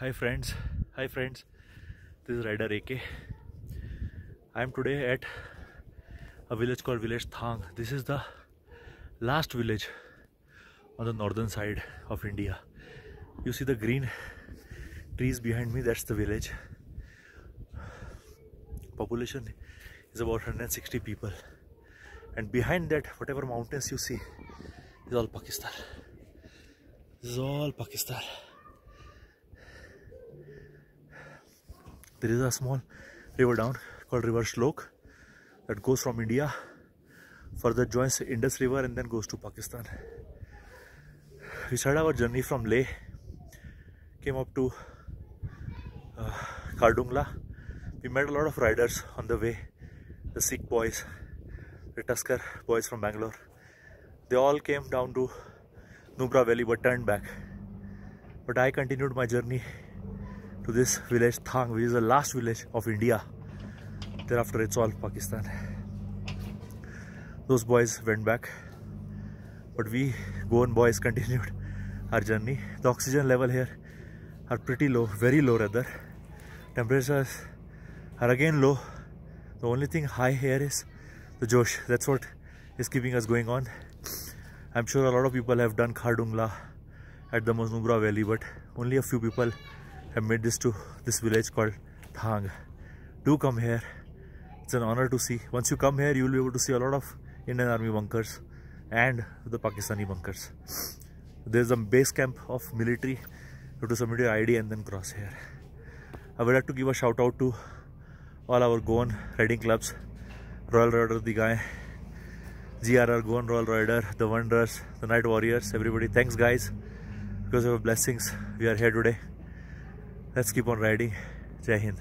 Hi friends, hi friends. This is Rider AK. I am today at a village called Village Thang. This is the last village on the northern side of India. You see the green trees behind me, that's the village. Population is about 160 people. And behind that, whatever mountains you see, is all Pakistan. This is all Pakistan. There is a small river down called river Shyok that goes from India further joins Indus river and then goes to Pakistan. We started our journey from Leh came up to uh, Khardungla. We met a lot of riders on the way the Sikh boys the Tusker boys from Bangalore. They all came down to Nubra Valley but turned back. But I continued my journey to this village Thang, which is the last village of India. Thereafter, it's all Pakistan. Those boys went back, but we Goan boys continued our journey. The oxygen level here are pretty low, very low rather. Temperatures are again low. The only thing high here is the Josh. That's what is keeping us going on. I'm sure a lot of people have done Khardungla at the Maznubra Valley, but only a few people have made this to this village called Thang. Do come here. It's an honor to see. Once you come here, you will be able to see a lot of Indian Army bunkers and the Pakistani bunkers. There's a base camp of military. You have to submit your ID and then cross here. I would like to give a shout out to all our Goan riding clubs, Royal Rider the guy, GRR Goan Royal Rider, the Wanderers, the Night Warriors, everybody. Thanks guys. Because of your blessings, we are here today. Let's keep on riding. Jai Hind.